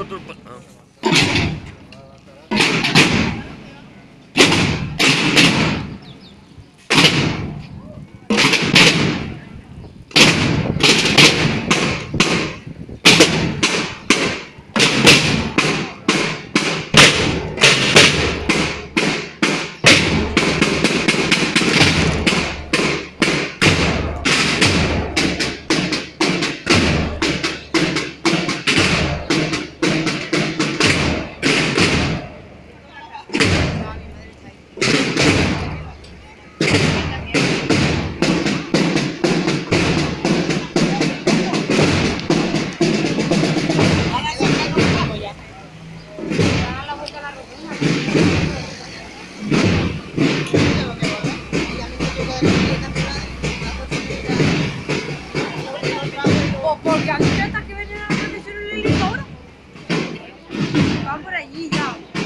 Hein. O porque atletas que venían a la profesión olímpica ahora van por allí ya.